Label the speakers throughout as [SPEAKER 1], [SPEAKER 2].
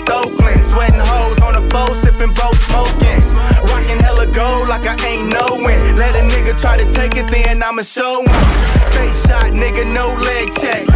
[SPEAKER 1] Stokeland. Sweating hoes on the foe, sipping both smoking. Rocking hella gold like I ain't knowing. Let a nigga try to take it, then I'ma show him. Face shot, nigga, no leg check.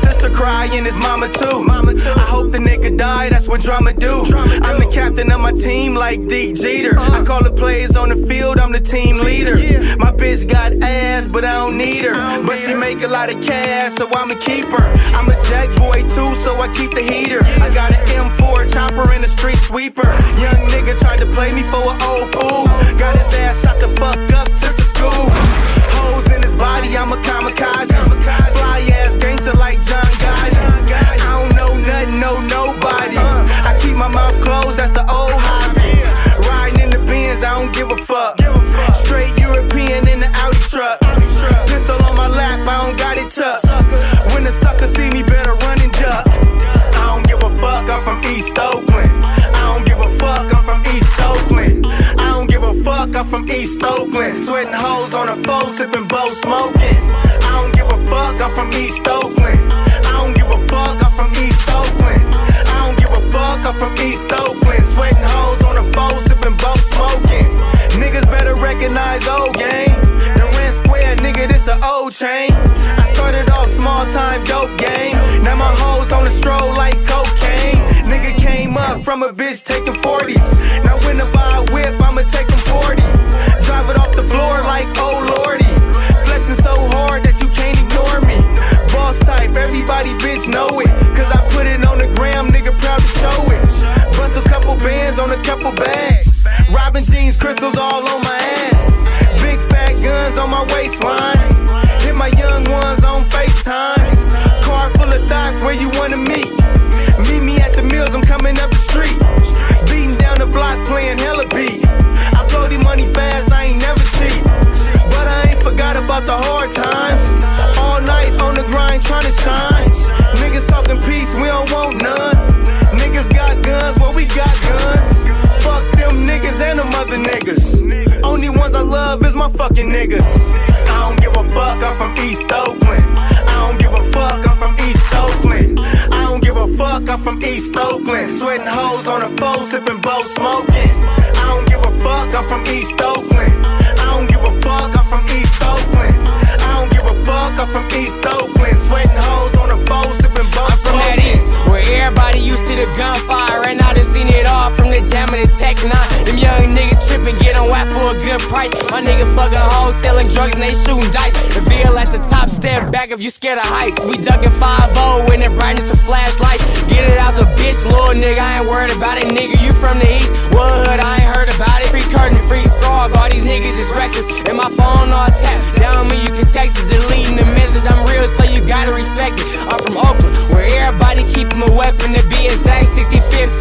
[SPEAKER 1] Sister cry and his mama too. Mama too. I hope the nigga die, that's what drama do. I'm the captain of my team like D Jeter. I call the plays on the field, I'm the team leader. Yeah. My bitch got ass, but I don't need her. But she make a lot of cash, so I'ma keep her. I'm a jack boy too, so I keep the heater. I got an M4 chopper and a street sweeper. Young nigga tried to play me for an old fool. Got his ass shot the fuck up, took to school. Holes in his body, I'm a kamikaze. I'm from East Oakland. Sweating hoes on a foe, sipping bow, smoking. I don't give a fuck, I'm from East Oakland. I don't give a fuck, I'm from East Oakland. I don't give a fuck, I'm from East Oakland. Sweating hoes on a foe, sipping bow, smoking. Niggas better recognize old game. The rent square, nigga, this a old chain. I started off small time dope game. Now my hoes on the stroll like cocaine. Nigga came up from a bitch taking 40s. Gram, nigga proud to show it. Bust a couple bands on a couple bags. Robin jeans, crystals all on my ass. Big fat guns on my waistline. Hit my young ones on FaceTime. Car full of thoughts where you wanna meet. Meet me at the mills, I'm coming up the street. Beating down the block, playing hella beat. I blow the money fast, I ain't never cheat. But I ain't forgot about the hard times. All night on the grind, trying to shine. Niggas talking peace, we don't want none. Fucking niggas. I don't give a fuck, I'm from East Oakland. I don't give a fuck, I'm from East Oakland. I don't give a fuck, I'm from East Oakland. Sweating hoes on a foe, sipping bow, smoking. I don't give a fuck, I'm from East Oakland. I don't give a fuck, I'm from East Oakland. I don't give a fuck, I'm from East Oakland. Sweating hoes
[SPEAKER 2] young niggas tripping, get on whack for a good price. My nigga fucking hoes, selling drugs and they shooting dice. The veil at the top, step back if you scared of heights. We ducking 5 in the brightness of flashlights. Get it out the bitch, little nigga, I ain't worried about it. Nigga, you from the east, what hood, I ain't heard about it. Free curtain, free frog, all these niggas is reckless. And my phone all tapped. Down me, you can text it, deleting the message. I'm real, so you gotta respect it. I'm from Oakland, where everybody keep 'em a weapon to be exact. 65th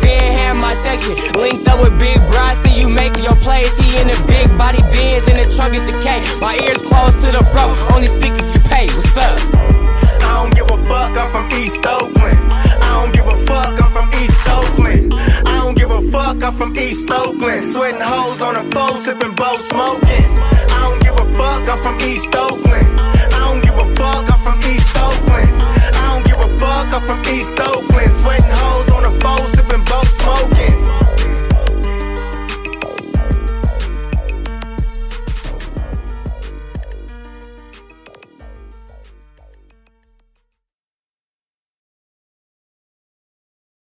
[SPEAKER 2] section. Linked up with Big Bry, see you making your plays. He in the big body bins, in the trunk is a K. My ears close to the bro, only speak if you pay. What's up?
[SPEAKER 1] I don't give a fuck, I'm from East Oakland. I don't give a fuck, I'm from East Oakland. I don't give a fuck, I'm from East Oakland. Sweating hoes on the foe, sipping bow, smoking. I don't give a fuck, I'm from East Oakland.